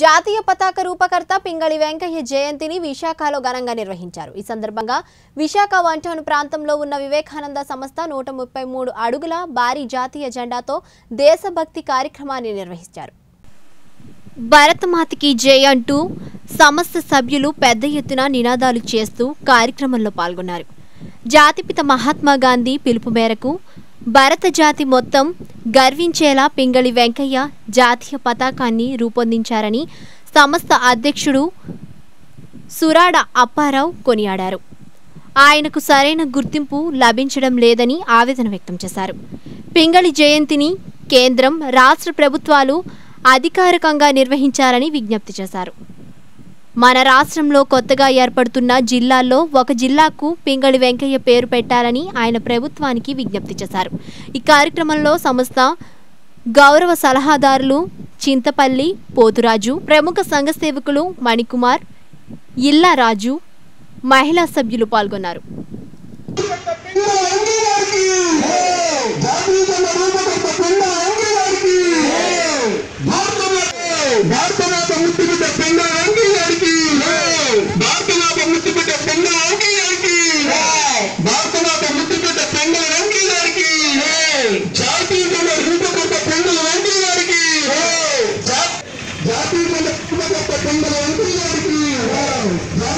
జాతీయ పతాక రూపకర్త పింగళి వెంకయ్య జయంతిని విశాఖలో ఘనంగా నిర్వహించారు. ఈ సందర్భంగా విశాఖ వంటాను ప్రాంతంలో ఉన్న వివేకానంద సంస్థ నూట ముప్పై మూడు అడుగుల భారీ జాతీయ జెండాతో దేశభక్తి కార్యక్రమాన్ని నిర్వహించారు. భరతమాతకి జై అంటూ సమస్త సభ్యులు పెద్ద ఎత్తున నినాదాలు చేస్తూ కార్యక్రమంలో పాల్గొన్నారు. జాతిపిత మహాత్మా గాంధీ పిలుపు మేరకు భారత జాతి మొత్తం గర్వించేలా పింగళి వెంకయ్య జాతీయ పతాకాన్ని రూపొందించారని సంస్థ అధ్యక్షుడు సురాడ అప్పారావు కొనియాడారు. ఆయనకు సరైన గుర్తింపు లభించడం లేదని ఆవేదన వ్యక్తం చేశారు. పింగళి జయంతిని కేంద్రం రాష్ట్ర ప్రభుత్వాలు అధికారికంగా నిర్వహించాలని విజ్ఞప్తి చేశారు. మన రాష్ట్రంలో కొత్తగా ఏర్పడుతున్న జిల్లాల్లో ఒక జిల్లాకు పింగళి వెంకయ్య పేరు పెట్టాలని ఆయన ప్రభుత్వానికి విజ్ఞప్తి చేశారు. ఈ కార్యక్రమంలో సంస్థ గౌరవ సలహాదారులు చింతపల్లి పోతురాజు ప్రముఖ సంఘ సేవకులు మణికుమార్ ఇల్లారాజు మహిళా సభ్యులు పాల్గొన్నారు. అనుకున్న వారికి